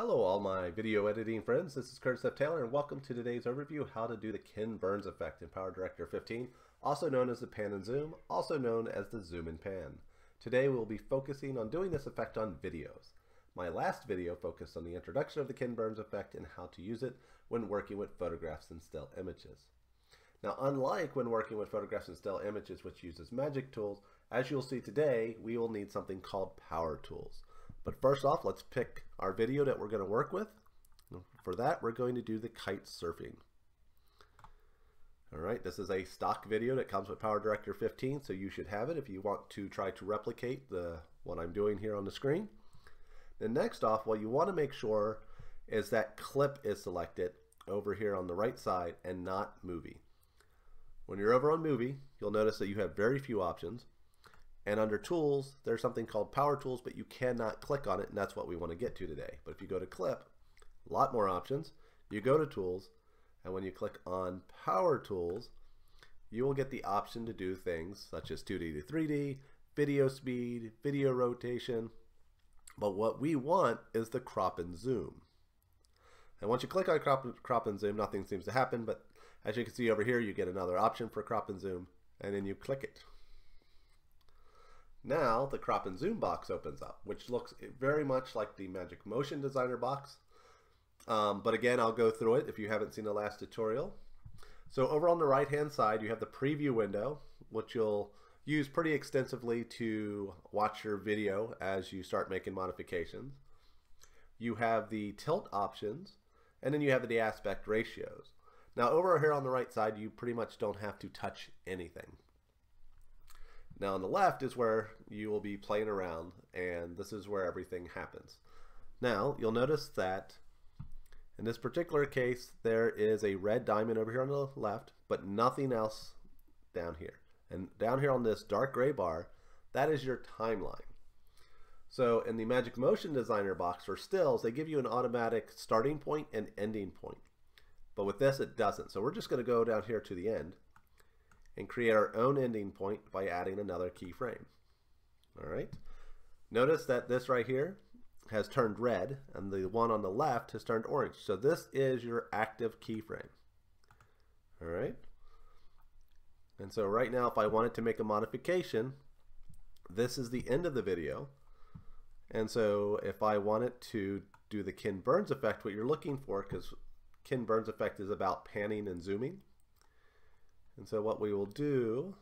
Hello all my video editing friends, this is Kurtis F. Taylor and welcome to today's overview how to do the Ken Burns effect in PowerDirector 15, also known as the pan and zoom, also known as the zoom and pan. Today we'll be focusing on doing this effect on videos. My last video focused on the introduction of the Ken Burns effect and how to use it when working with photographs and still images. Now unlike when working with photographs and still images which uses magic tools, as you'll see today we will need something called power tools. But first off, let's pick our video that we're going to work with. For that, we're going to do the kite surfing. All right, this is a stock video that comes with PowerDirector 15, so you should have it if you want to try to replicate the what I'm doing here on the screen. Then next off, what you want to make sure is that clip is selected over here on the right side and not movie. When you're over on movie, you'll notice that you have very few options. And under tools, there's something called power tools, but you cannot click on it, and that's what we want to get to today. But if you go to clip, a lot more options. You go to tools, and when you click on power tools, you will get the option to do things such as 2D to 3D, video speed, video rotation. But what we want is the crop and zoom. And once you click on crop, crop and zoom, nothing seems to happen, but as you can see over here, you get another option for crop and zoom, and then you click it. Now the crop and zoom box opens up, which looks very much like the Magic Motion Designer box. Um, but again, I'll go through it if you haven't seen the last tutorial. So over on the right hand side, you have the preview window, which you'll use pretty extensively to watch your video as you start making modifications. You have the tilt options, and then you have the aspect ratios. Now over here on the right side, you pretty much don't have to touch anything. Now on the left is where you will be playing around and this is where everything happens. Now you'll notice that in this particular case there is a red diamond over here on the left but nothing else down here. And down here on this dark gray bar that is your timeline. So in the Magic Motion Designer box for stills they give you an automatic starting point and ending point. But with this it doesn't. So we're just going to go down here to the end and create our own ending point by adding another keyframe. All right. Notice that this right here has turned red and the one on the left has turned orange. So this is your active keyframe. All right. And so right now, if I wanted to make a modification, this is the end of the video. And so if I wanted to do the Ken Burns effect, what you're looking for, because Ken Burns effect is about panning and zooming, and so what we will do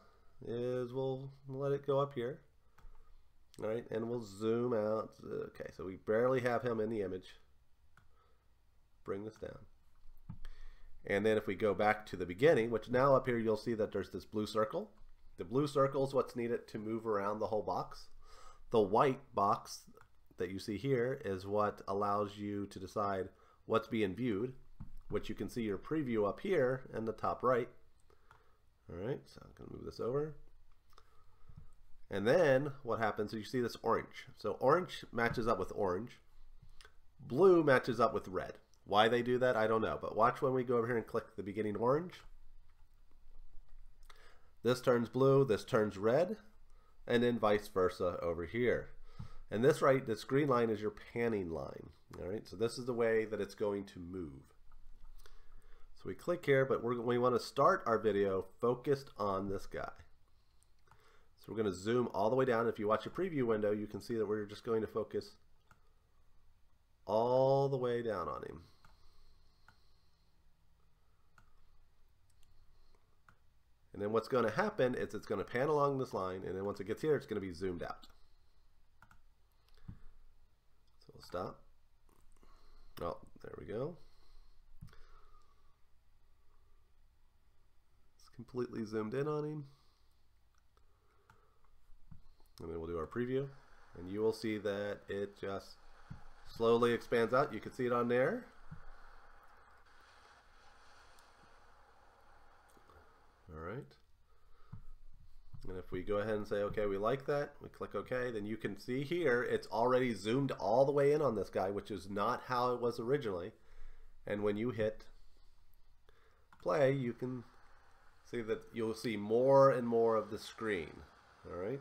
is we'll let it go up here. All right, and we'll zoom out. Okay, so we barely have him in the image. Bring this down. And then if we go back to the beginning, which now up here you'll see that there's this blue circle. The blue circle is what's needed to move around the whole box. The white box that you see here is what allows you to decide what's being viewed, which you can see your preview up here in the top right. All right, so I'm to move this over. And then what happens is you see this orange. So orange matches up with orange. Blue matches up with red. Why they do that, I don't know. But watch when we go over here and click the beginning orange. This turns blue, this turns red, and then vice versa over here. And this right, this green line is your panning line. All right, so this is the way that it's going to move. So we click here, but we want to start our video focused on this guy. So we're going to zoom all the way down. If you watch a preview window, you can see that we're just going to focus all the way down on him. And then what's going to happen is it's going to pan along this line, and then once it gets here, it's going to be zoomed out. So we'll stop. Oh, there we go. Completely zoomed in on him. And then we'll do our preview. And you will see that it just slowly expands out. You can see it on there. All right. And if we go ahead and say, okay, we like that, we click OK, then you can see here it's already zoomed all the way in on this guy, which is not how it was originally. And when you hit play, you can see that you'll see more and more of the screen. All right.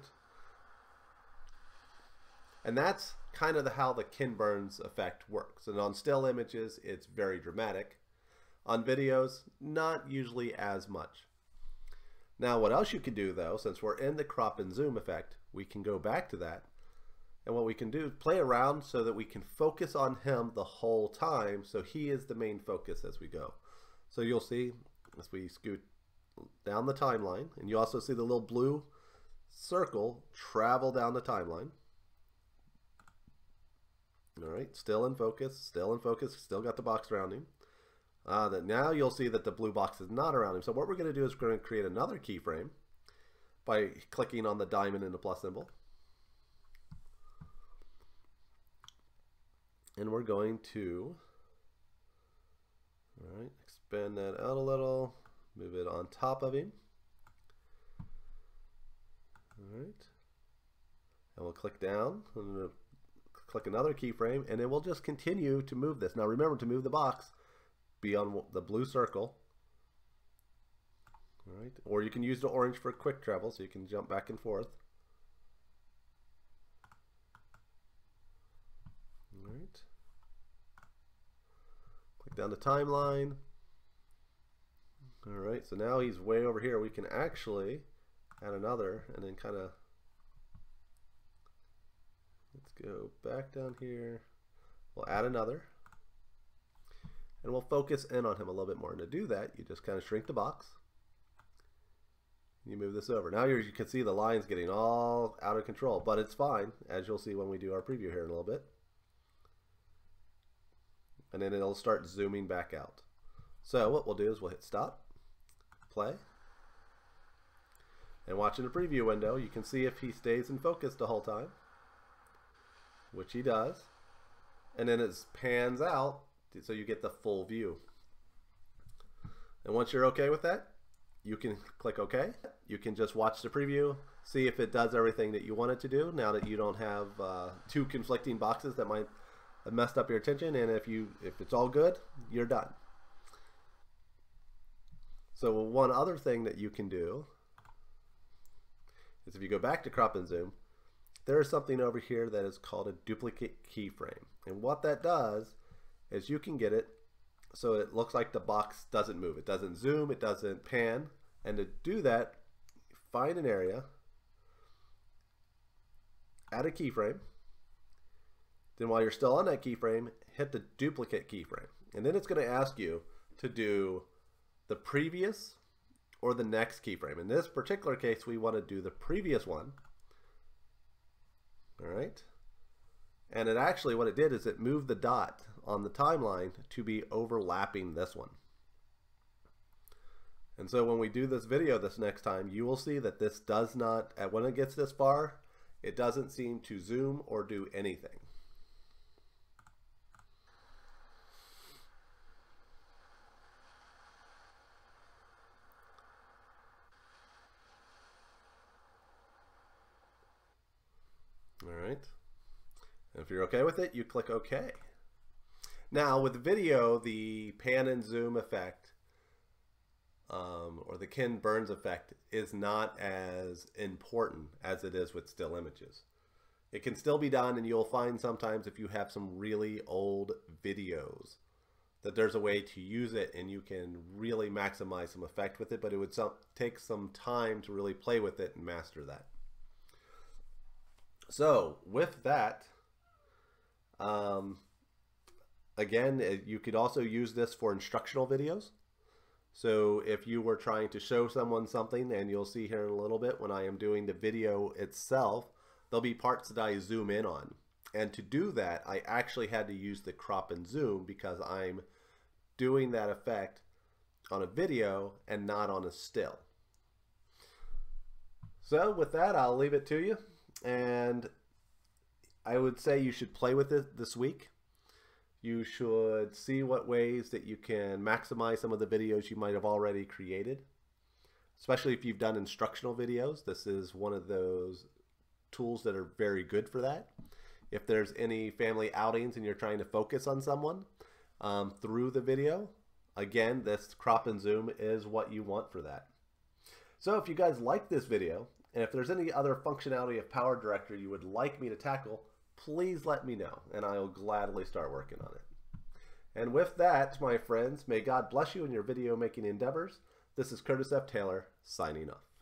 And that's kind of the, how the Ken Burns effect works. And on still images, it's very dramatic. On videos, not usually as much. Now, what else you can do though, since we're in the crop and zoom effect, we can go back to that. And what we can do is play around so that we can focus on him the whole time. So he is the main focus as we go. So you'll see as we scoot down the timeline, and you also see the little blue circle travel down the timeline. All right, still in focus, still in focus, still got the box around him. Uh, that now you'll see that the blue box is not around him. So what we're going to do is we're going to create another keyframe by clicking on the diamond and the plus symbol. And we're going to, all right, expand that out a little, move it on top of him. All right. And we'll click down and click another keyframe and then we'll just continue to move this. Now remember to move the box, be on the blue circle. All right. Or you can use the orange for quick travel so you can jump back and forth. All right. Click down the timeline. All right, so now he's way over here. We can actually add another and then kind of let's go back down here. We'll add another and we'll focus in on him a little bit more. And to do that, you just kind of shrink the box. You move this over. Now you can see the line's getting all out of control, but it's fine, as you'll see when we do our preview here in a little bit. And then it'll start zooming back out. So what we'll do is we'll hit stop, play, and watching the preview window, you can see if he stays in focus the whole time, which he does. And then it pans out so you get the full view. And once you're okay with that, you can click OK. You can just watch the preview, see if it does everything that you want it to do now that you don't have uh, two conflicting boxes that might have messed up your attention. And if you if it's all good, you're done. So one other thing that you can do is if you go back to crop and zoom, there is something over here that is called a duplicate keyframe. And what that does is you can get it so it looks like the box doesn't move. It doesn't zoom, it doesn't pan. And to do that, find an area, add a keyframe. Then while you're still on that keyframe, hit the duplicate keyframe. And then it's going to ask you to do the previous or the next keyframe. In this particular case, we want to do the previous one. All right. And it actually, what it did is it moved the dot on the timeline to be overlapping this one. And so when we do this video this next time, you will see that this does not, when it gets this far, it doesn't seem to zoom or do anything. All right. And if you're okay with it, you click OK. Now with video, the pan and zoom effect um, or the Ken Burns effect is not as important as it is with still images. It can still be done and you'll find sometimes if you have some really old videos that there's a way to use it and you can really maximize some effect with it, but it would some, take some time to really play with it and master that. So with that, um, again, uh, you could also use this for instructional videos. So if you were trying to show someone something, and you'll see here in a little bit when I am doing the video itself, there'll be parts that I zoom in on. And to do that, I actually had to use the crop and zoom because I'm doing that effect on a video and not on a still. So with that, I'll leave it to you. And I would say you should play with it this week. You should see what ways that you can maximize some of the videos you might have already created. Especially if you've done instructional videos. This is one of those tools that are very good for that. If there's any family outings and you're trying to focus on someone um, through the video, again, this crop and zoom is what you want for that. So if you guys like this video, and if there's any other functionality of Power Director you would like me to tackle, please let me know and I'll gladly start working on it. And with that, my friends, may God bless you in your video making endeavors. This is Kurtis F. Taylor signing off.